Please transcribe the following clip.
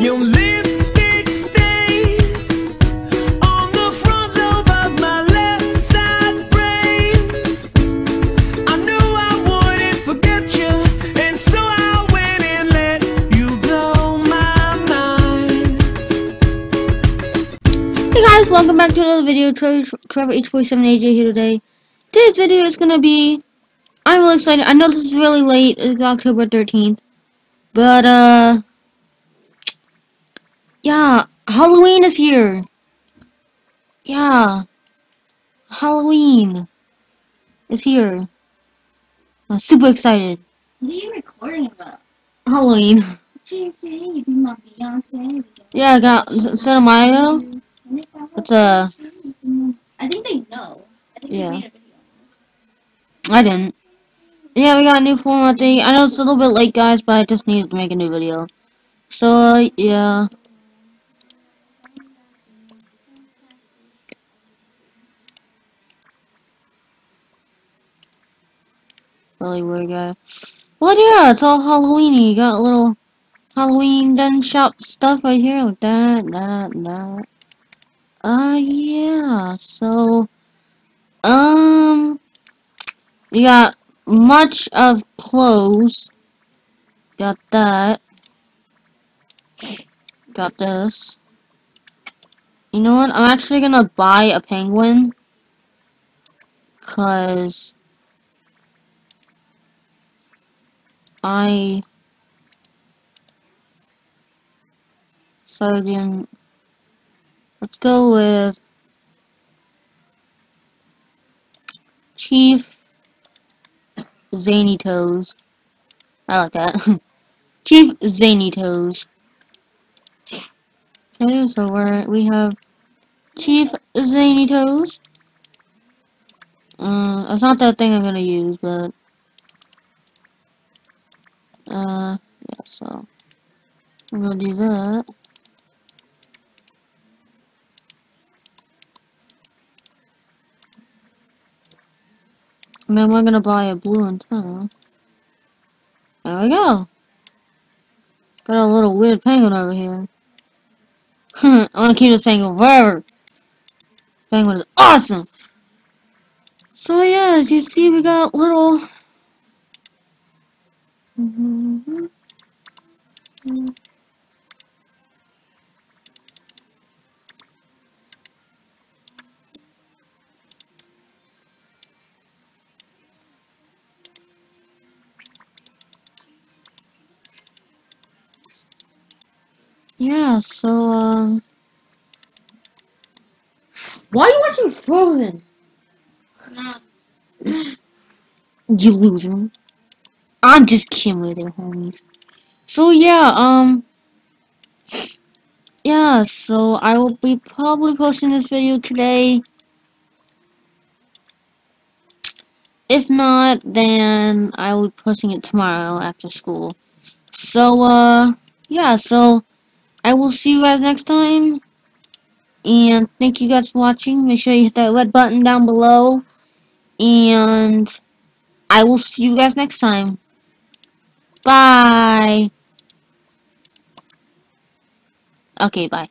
Lipstick on the front lobe of my left side. I knew I wouldn't forget you, and so I. Hey guys, welcome back to another video. Trevor H47AJ here today. Today's video is gonna be I'm really excited. I know this is really late. It's October 13th. But, uh, yeah, Halloween is here. Yeah, Halloween is here. I'm super excited. What are you recording about? Halloween. JC, you be my Beyonce. Yeah, I got Santa Cinemayo. It's a. I think they know. I think Yeah. made a video. I didn't. Yeah, we got a new format thing. I know it's a little bit late, guys, but I just needed to make a new video. So, uh, yeah. Really weird guy. But yeah, it's all Halloweeny. You got a little Halloween den shop stuff right here with that, that, that. Uh, yeah. So, um, we got much of clothes. Got that. Got this. You know what? I'm actually gonna buy a penguin. Cause I Sergeant let's go with Chief Zany Toes. I like that. Chief Zany Toes. Okay, so we're we have Chief Zany Toes. Uh, that's not that thing I'm gonna use, but uh, yeah. So gonna do that. And then we're gonna buy a blue antenna. There we go. Got a little weird penguin over here. I'm gonna keep this penguin forever. Penguin is awesome. So yeah, as you see, we got little. Yeah, so um. Why are you watching Frozen? No. You loser. I'm just kidding with it, homies. So yeah, um Yeah, so I will be probably posting this video today. If not, then I will be posting it tomorrow after school. So uh yeah, so I will see you guys next time. And thank you guys for watching. Make sure you hit that red button down below. And I will see you guys next time. Bye. Okay, bye.